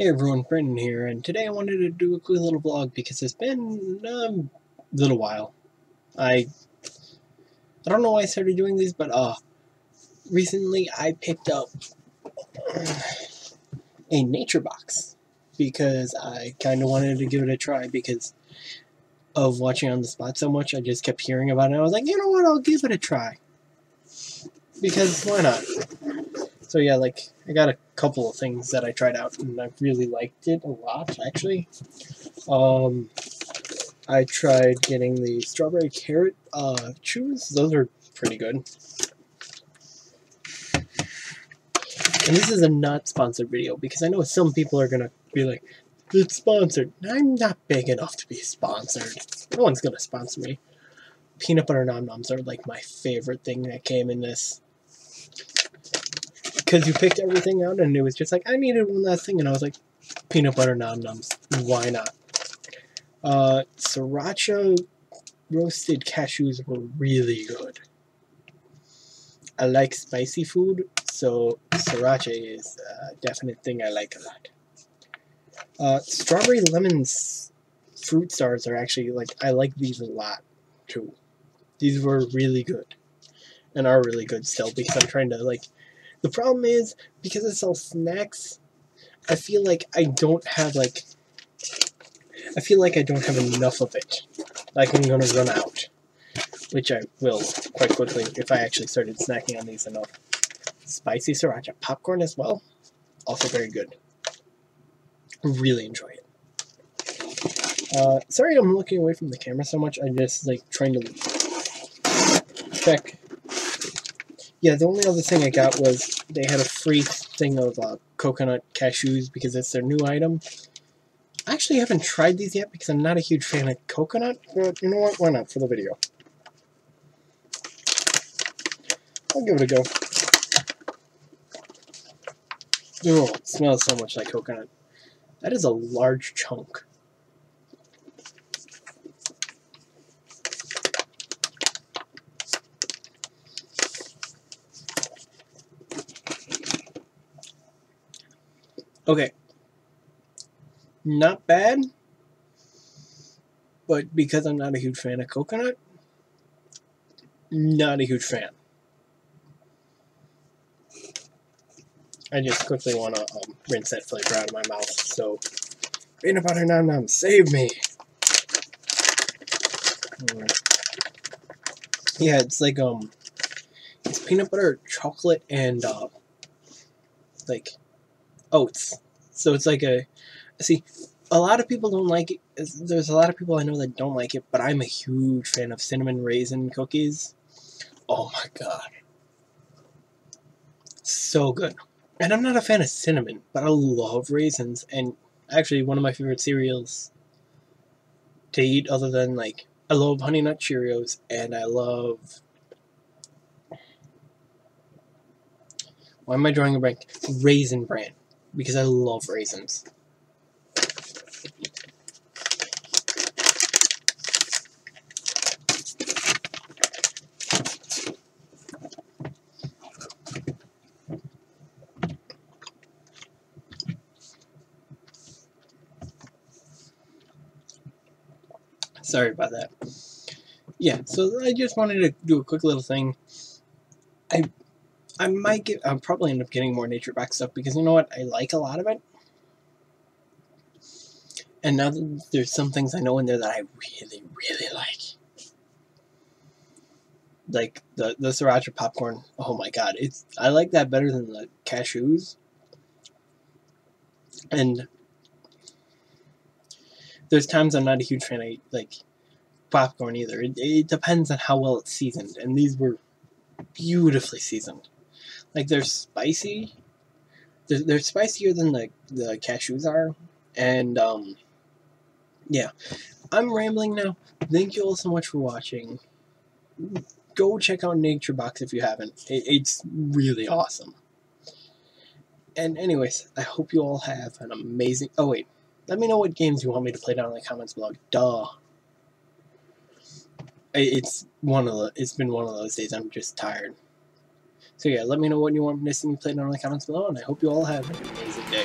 Hey everyone, Brandon here, and today I wanted to do a quick little vlog because it's been um, a little while. I I don't know why I started doing these, but uh, recently I picked up a nature box because I kind of wanted to give it a try because of watching on the spot so much. I just kept hearing about it. And I was like, you know what, I'll give it a try because why not? So yeah, like I got a couple of things that I tried out and I really liked it a lot actually. Um, I tried getting the strawberry carrot uh, chews. Those are pretty good. And this is a not sponsored video because I know some people are gonna be like, it's sponsored. I'm not big enough to be sponsored. No one's gonna sponsor me. Peanut butter nom noms are like my favorite thing that came in this because you picked everything out and it was just like I needed one last thing and I was like peanut butter nom noms why not? Uh, sriracha roasted cashews were really good. I like spicy food so sriracha is a definite thing I like a lot. Uh, strawberry lemons fruit stars are actually like I like these a lot too. These were really good and are really good still because I'm trying to like the problem is, because I sell snacks, I feel like I don't have, like, I feel like I don't have enough of it. Like I'm gonna run out. Which I will quite quickly if I actually started snacking on these enough. Spicy sriracha popcorn as well. Also very good. Really enjoy it. Uh, sorry I'm looking away from the camera so much. I'm just like trying to check yeah, the only other thing I got was they had a free thing of uh, coconut cashews because it's their new item. I actually haven't tried these yet because I'm not a huge fan of coconut, but you know what, why not for the video. I'll give it a go. Oh, it smells so much like coconut. That is a large chunk. Okay. Not bad. But because I'm not a huge fan of coconut, not a huge fan. I just quickly want to um, rinse that flavor out of my mouth. So, peanut butter nom nom, save me. Mm. Yeah, it's like um, it's peanut butter, chocolate, and uh, like oats. So it's like a, see, a lot of people don't like it. There's a lot of people I know that don't like it, but I'm a huge fan of cinnamon raisin cookies. Oh my god. So good. And I'm not a fan of cinnamon, but I love raisins. And actually, one of my favorite cereals to eat, other than like, I love Honey Nut Cheerios, and I love. Why am I drawing a blank? Raisin Bran because I love raisins. Sorry about that. Yeah, so I just wanted to do a quick little thing. I I might get, I'll probably end up getting more nature box stuff because you know what? I like a lot of it. And now there's some things I know in there that I really, really like. Like the, the sriracha popcorn. Oh my god. It's I like that better than the cashews. And there's times I'm not a huge fan of like popcorn either. It, it depends on how well it's seasoned. And these were beautifully seasoned. Like they're spicy. They're, they're spicier than the the cashews are, and um, yeah. I'm rambling now. Thank you all so much for watching. Go check out Nature Box if you haven't. It, it's really awesome. And anyways, I hope you all have an amazing. Oh wait, let me know what games you want me to play down in the comments below. Duh. It's one of the. It's been one of those days. I'm just tired. So yeah, let me know what you want to see me play in the comments below, and I hope you all have an amazing day.